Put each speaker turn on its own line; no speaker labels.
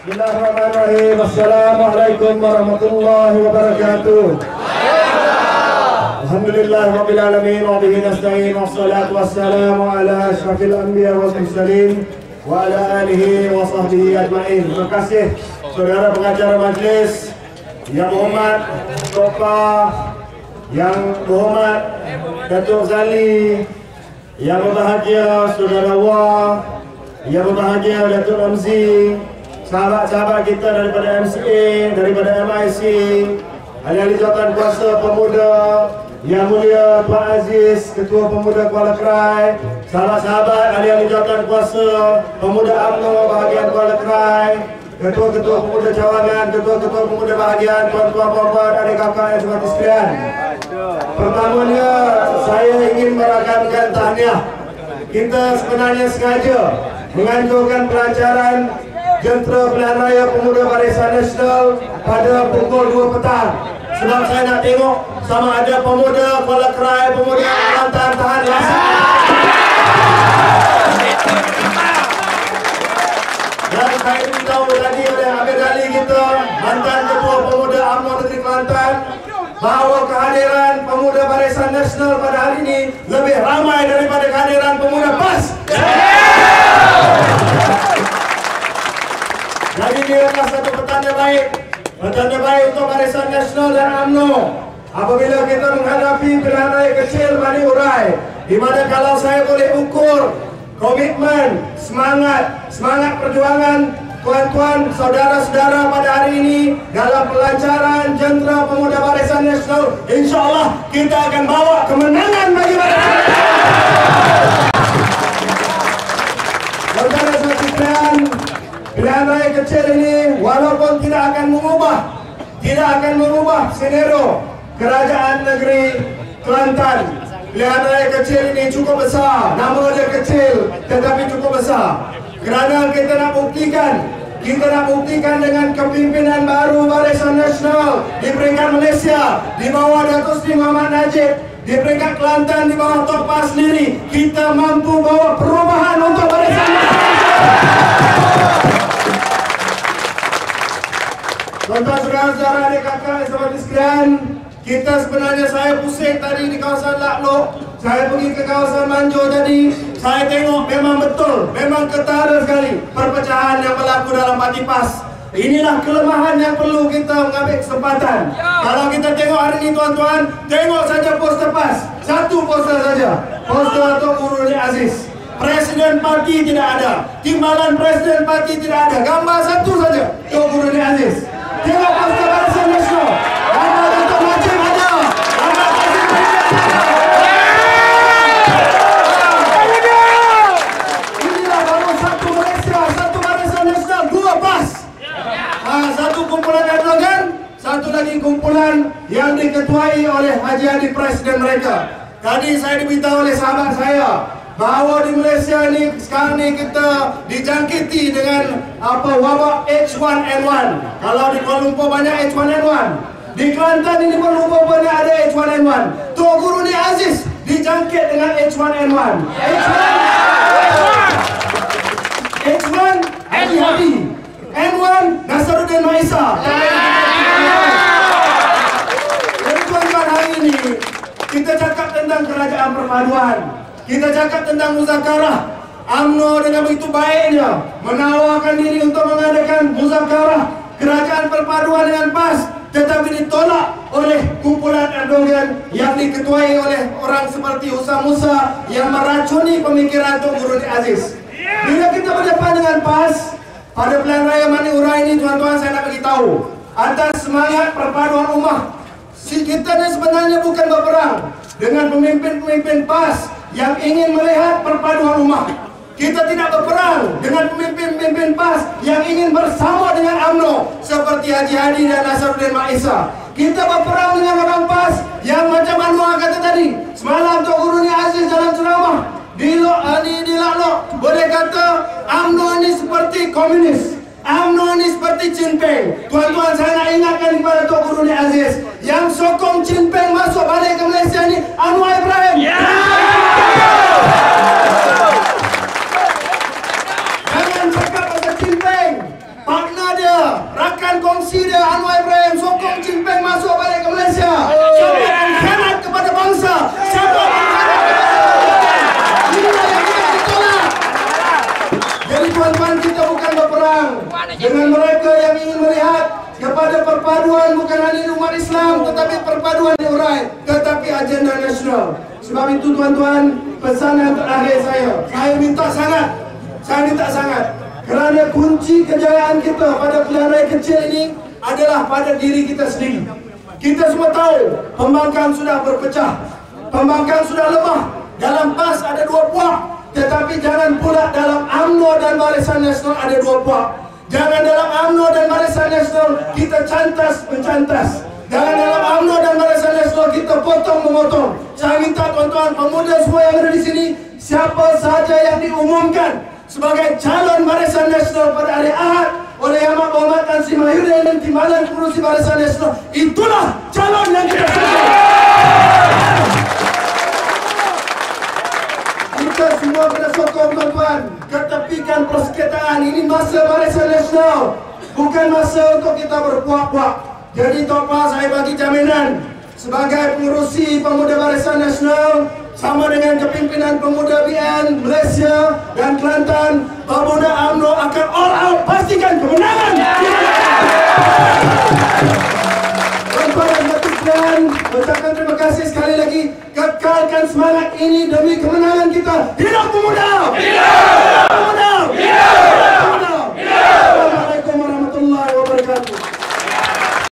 بسم الله الرحمن الرحيم السلام عليكم ورحمة الله وبركاته الحمد لله رب العالمين وبه نستعين والصلاة والسلام على أشرف الأنبياء والمرسلين وعلى آله وصحبه أجمعين Terima kasih pengacara majlis yang hormat Topa yang berhormat Datuk Zali yang berbahagia saudara Wah yang berbahagia Datuk Ramzi sahabat-sahabat kita daripada MCA daripada MIC ahli-ahli jawatan kuasa pemuda yang mulia Tuan Aziz, Ketua Pemuda Kuala Krai, sahabat-sahabat ahli-ahli jawatan kuasa Pemuda UMNO bahagian Kuala Krai, Ketua-ketua pemuda cawangan, ketua-ketua pemuda bahagian, tuan-tuan puan-puan, adik kakak yang semua sekalian. Pertamanya, saya ingin merakamkan tahniah. Kita sebenarnya sengaja menganjurkan pelancaran Jentera Pilihan Raya Pemuda Barisan Nasional pada pukul 2 petang. Sebab saya nak tengok sama ada pemuda Kuala Krai, pemuda Kelantan tahan rasa. Dan saya beritahu tadi oleh Abid Ali kita, mantan Ketua Pemuda UMNO Negeri Kelantan, bahawa kehadiran pemuda Barisan Nasional pada hari ini lebih ramai daripada kehadiran pemuda PAS. Petanda baik untuk Barisan Nasional dan UMNO. Apabila kita menghadapi raya kecil Bani Urai Di mana kalau saya boleh ukur Komitmen, semangat, semangat perjuangan Tuan-tuan, saudara-saudara pada hari ini Dalam pelancaran jentera pemuda Barisan Nasional InsyaAllah kita akan bawa kemenangan bagi Barisan sekalian, Pilihan raya kecil ini walaupun tidak akan mengubah tidak akan mengubah senario kerajaan negeri Kelantan. Pilihan raya kecil ini cukup besar. Nama dia kecil tetapi cukup besar. Kerana kita nak buktikan kita nak buktikan dengan kepimpinan baru Barisan Nasional di peringkat Malaysia di bawah Datuk Seri Muhammad Najib di peringkat Kelantan di bawah Tok Pas sendiri kita mampu bawa perubahan untuk Barisan Nasional. Tuan-tuan saudara-saudara adik kakak sahabat sekalian Kita sebenarnya saya pusing tadi di kawasan Laklok Saya pergi ke kawasan Manjo tadi. Saya tengok memang betul Memang ketara sekali Perpecahan yang berlaku dalam parti PAS. Inilah kelemahan yang perlu kita mengambil kesempatan. Kalau kita tengok hari ini tuan-tuan Tengok saja poster PAS. Satu poster saja. Poster Tok Guru Aziz. Presiden parti tidak ada. Timbalan Presiden parti tidak ada. Gambar satu saja. Tok Guru Aziz Kumpulan yang diketuai oleh Haji Adi Presiden mereka. Tadi saya diberitahu oleh sahabat saya, bahawa di Malaysia ni sekarang ni kita dijangkiti dengan apa wabak H1N1. Kalau di Kuala Lumpur banyak H1N1. Di Kelantan ini pun rupa-rupanya ada H1N1. Tok Guru ni Aziz dijangkit dengan H1N1. H1 H1 Ali Hadi. N1 Nasaruddin Maisa. Jadi tuan-tuan hari ini kita cakap tentang kerajaan perpaduan. Kita cakap tentang muzakarah. UMNO dengan begitu baiknya menawarkan diri untuk mengadakan muzakarah kerajaan perpaduan dengan PAS tetapi ditolak oleh kumpulan Erdogan yang diketuai oleh orang seperti Usam Musa yang meracuni pemikiran Tok Guru Aziz. Bila kita berdepan dengan PAS pada pilihan raya Mani Urai ini tuan-tuan saya nak beritahu atas semangat perpaduan ummah si kita ni sebenarnya bukan berperang dengan pemimpin-pemimpin PAS yang ingin melihat perpaduan ummah. Kita tidak berperang dengan pemimpin-pemimpin PAS yang ingin bersama dengan UMNO seperti Haji Hadi dan Nasaruddin Maisa. Kita berperang dengan orang PAS yang macam Anwar kata tadi. Semalam Tok Guru ni Aziz dalam ceramah di Lok di Laklok boleh kata UMNO ni seperti komunis. UMNO ni seperti Chin Peng. Tuan-tuan saya nak ingatkan kepada Tok Guru ni Aziz yang sokong Chin Peng masuk balik ke Malaysia ni Anwar Ibrahim. Jangan cakap pasal Chin Peng. Partner Perpaduan bukan hanya umat Islam tetapi perpaduan urai tetapi agenda nasional. Sebab itu tuan-tuan, pesan yang terakhir saya, saya minta sangat, saya minta sangat kerana kunci kejayaan kita pada pilihan raya kecil ini adalah pada diri kita sendiri. Kita semua tahu pembangkang sudah berpecah. Pembangkang sudah lemah. Dalam PAS ada dua puak. Tetapi jangan pula dalam UMNO dan Barisan Nasional ada dua puak. Jangan dalam UMNO dan Barisan Nasional kita cantas mencantas. Jangan dalam UMNO dan Barisan Nasional kita potong memotong. Saya minta tuan-tuan pemuda semua yang ada di sini, siapa saja yang diumumkan sebagai calon Barisan Nasional pada hari Ahad oleh Yang Muhammad Tan Sri dan Timbalan Pengurusi Barisan Nasional, itulah calon yang kita sokong. Kita semua kena sokong tuan-tuan. Ketepikan persengketaan Ini masa Barisan Nasional. Bukan masa untuk kita berpuak-puak. Jadi Pa saya bagi jaminan. Sebagai pengurusi pemuda Barisan Nasional Sama dengan kepimpinan pemuda BN Malaysia dan Kelantan Pemuda UMNO akan all out Pastikan kemenangan. Tuan-tuan dan Ucapkan terima kasih sekali lagi Kekalkan semangat ini demi kemenangan kita Hidup pemuda! Hidup! Pemuda! Hidup!